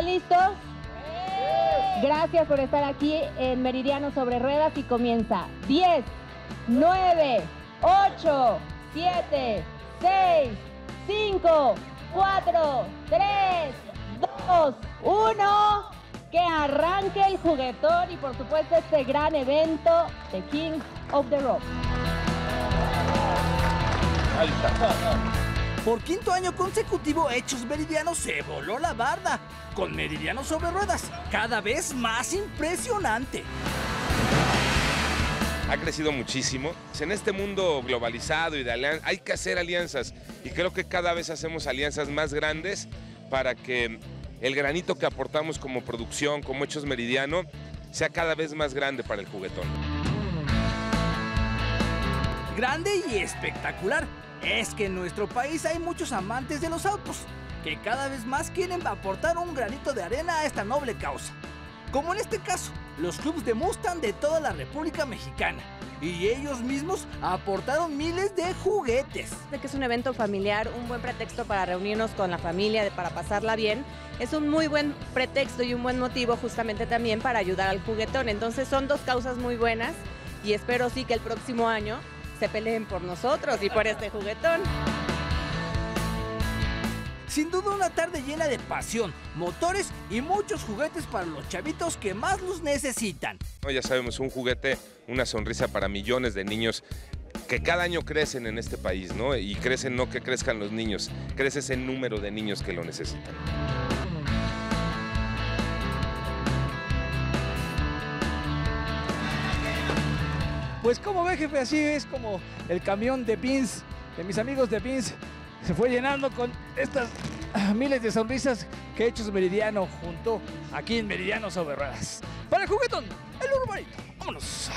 ¿Están listos? Gracias por estar aquí en Meridiano sobre Ruedas y comienza 10, 9, 8, 7, 6, 5, 4, 3, 2, 1. Que arranque el juguetón y por supuesto este gran evento de King of the Rock. Por quinto año consecutivo, Hechos Meridiano se voló la barda. Con Meridiano sobre ruedas, cada vez más impresionante. ha crecido muchísimo. En este mundo globalizado y de alianzas, hay que hacer alianzas y creo que cada vez hacemos alianzas más grandes para que el granito que aportamos como producción, como Hechos Meridiano, sea cada vez más grande para el juguetón. Grande y espectacular. Es que en nuestro país hay muchos amantes de los autos que cada vez más quieren aportar un granito de arena a esta noble causa. Como en este caso, los clubes de Mustang de toda la República Mexicana. Y ellos mismos aportaron miles de juguetes. de que es un evento familiar, un buen pretexto para reunirnos con la familia, para pasarla bien. Es un muy buen pretexto y un buen motivo justamente también para ayudar al juguetón. Entonces son dos causas muy buenas y espero sí que el próximo año se peleen por nosotros y por este juguetón. Sin duda una tarde llena de pasión, motores y muchos juguetes para los chavitos que más los necesitan. ¿no? Ya sabemos, un juguete, una sonrisa para millones de niños que cada año crecen en este país, ¿no? Y crecen no que crezcan los niños, crece ese número de niños que lo necesitan. Pues como ve jefe, así es como el camión de pins, de mis amigos de pins, se fue llenando con estas ah, miles de sonrisas que Hechos Meridiano junto aquí en Meridiano sobre Ruedas. Para el juguetón, el urbanito, vámonos.